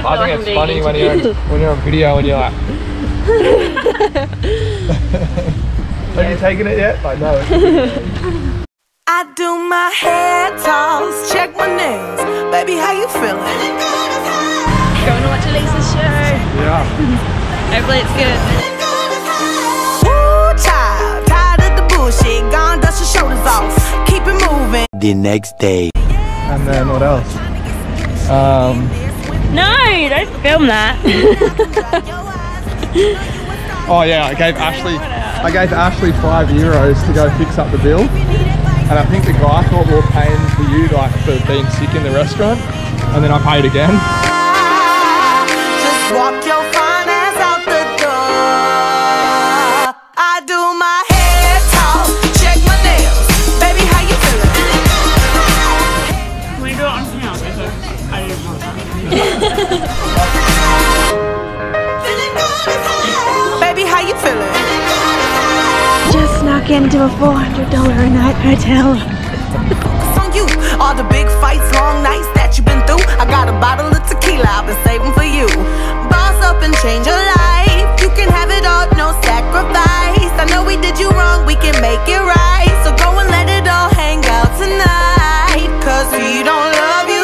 I feel I like think I'm it's funny when you're when you're on video and you're like. Have you taken it yet? Like no. I do my hair toss, check my nails. Baby, how you feeling? Going to watch Elisa's show. Yeah. Hopefully it's good. Woo, child, tired of the bullshit. Gone, dust your shoulders off. Keep it moving. The next day. And then what else? Um. No, don't film that. Oh yeah, I gave Ashley. I gave Ashley five euros to go fix up the bill, and I think the guy thought we were paying for you like for being sick in the restaurant, and then I paid again. Baby, how you feeling? Just snuck into a $400 a night hotel. Focus on you. All the big fights, long nights that you've been through. I got a bottle of tequila I've been saving for you. Boss up and change your life. You can have it all, no sacrifice. I know we did you wrong, we can make it right. So go and let it all hang out tonight. Cause we don't love you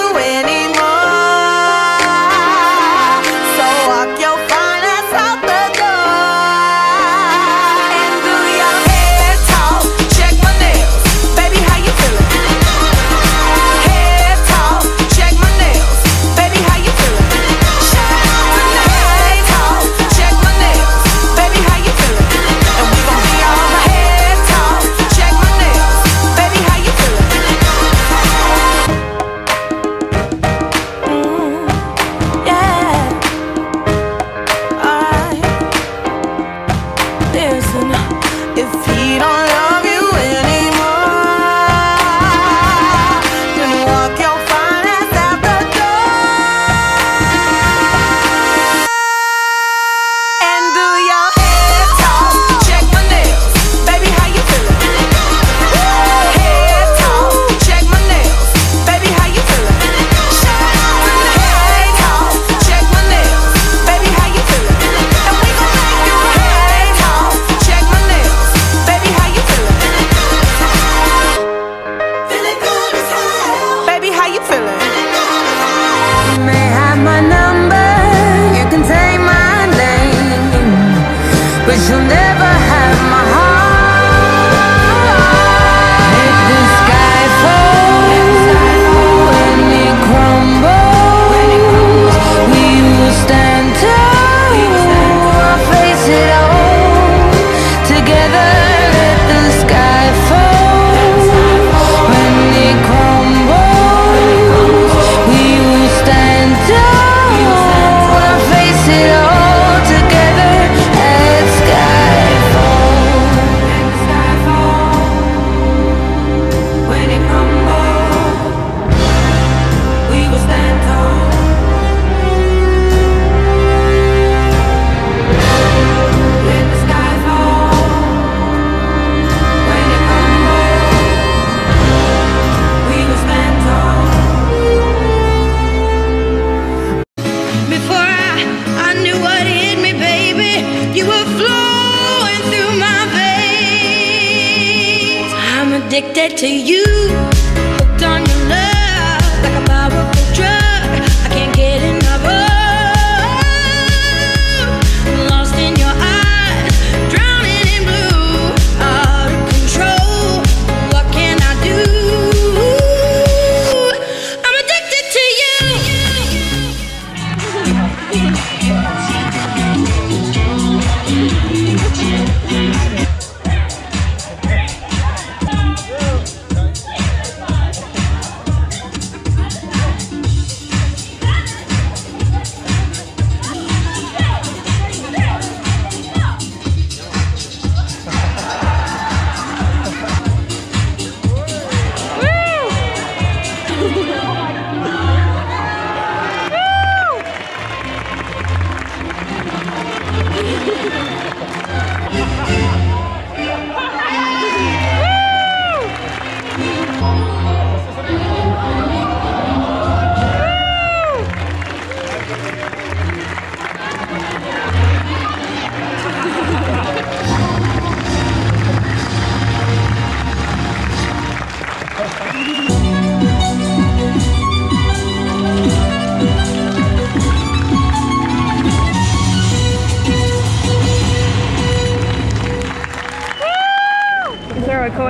addicted to you,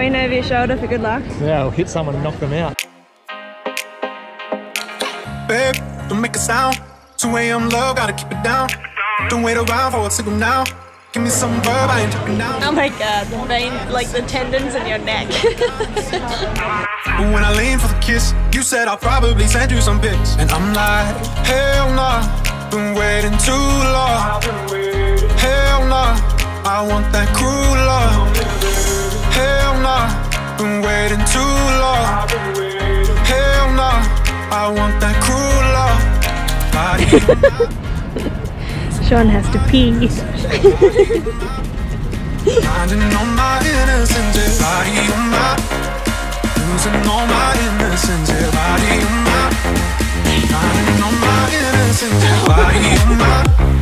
screen over your shoulder for good luck. Yeah, I'll hit someone and knock them out. Babe, don't make a sound. 2 a.m. love, gotta keep it down. Don't wait around for a signal now. Give me some verb, I ain't talking down. Oh my god, the vein, like the tendons in your neck. When I lean for the kiss, you said I'll probably send you some pics. And I'm like, hell nah, been waiting too long. Hell nah, I want that cruel love. Hell nah, been waiting too long. Hell nah, I want that cruel love. Sean has to pee. Finding all my innocence, body on my Losing all my innocence, body on my Finding all my innocence, body on my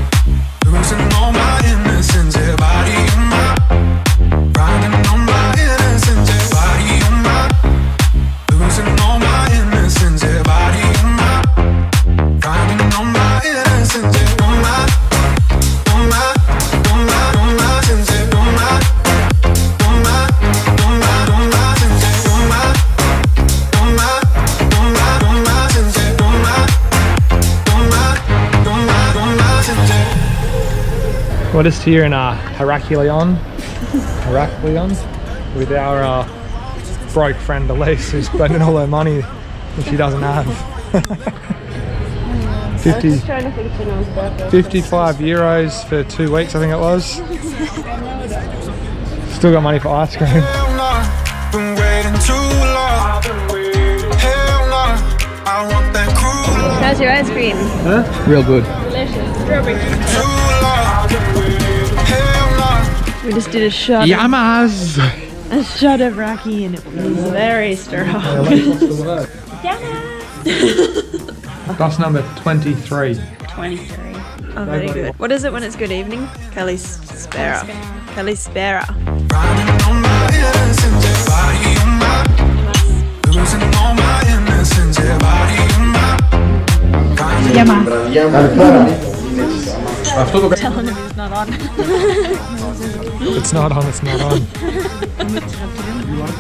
We're just here in uh, Heraklion, Heraklion, with our uh, broke friend Elise, who's spending all her money that she doesn't have. 50, trying to think of anyone's birthday. 55 euros for two weeks, I think it was. Still got money for ice cream. Hell nah, been waiting too long. Hell nah, I want that cruel love. How's your ice cream? Huh? Real good. Delicious. long. Hell nah. We just did a shot. Yamas! A shot of raki and it was very strong. Bus number 23. 23. Oh, very good. What is it when it's good evening? Kalispera. Kelly Spera. Finding all my innocence, on my Losing all my innocence, yeah, body on my Finding Telling him he's not on.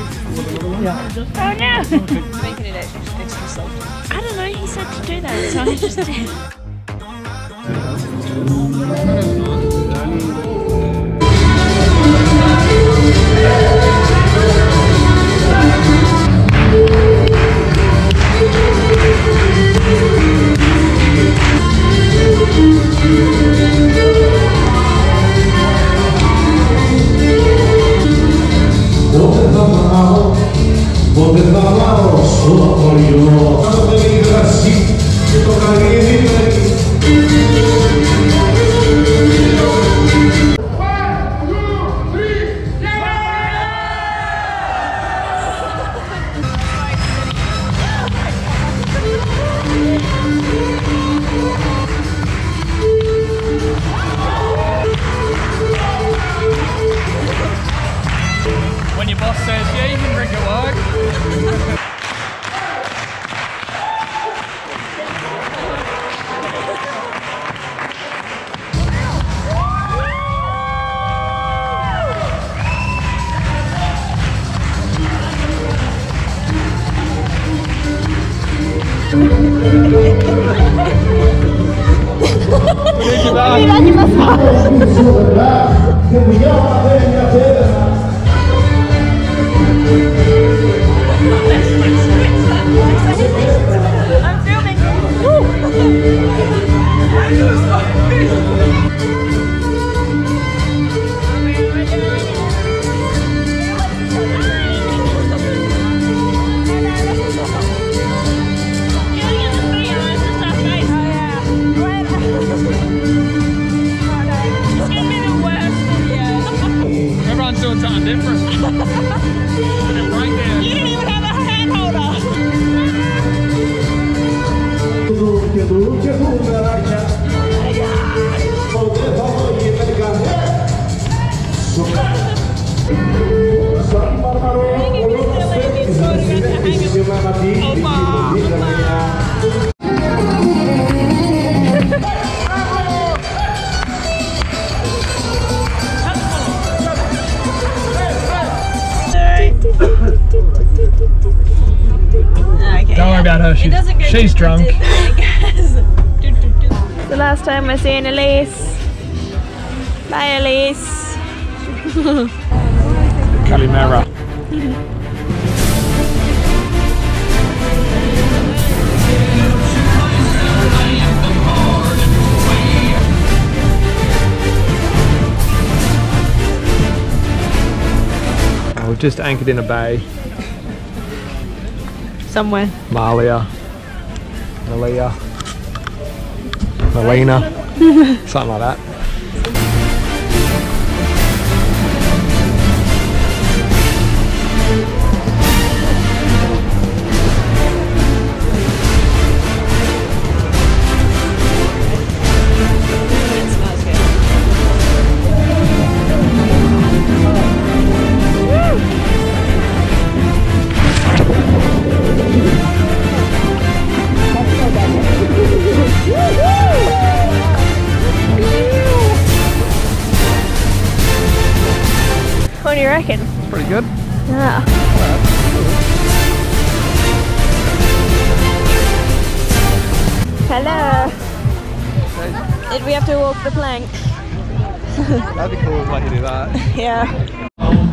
It's not on, it's not on. Making it extra, extra. I don't know, he said to do that, so I just did. Something different. her. She's, doesn't go she's drunk. The last time I seen Elise. Bye, Elise. Calimera. We've just anchored in a bay. Somewhere. Malia. Malia. Melina. Something like that. What do you reckon? It's pretty good. Yeah. Hello. Did we have to walk the plank? That'd be cool if I could do that. Yeah. Oh,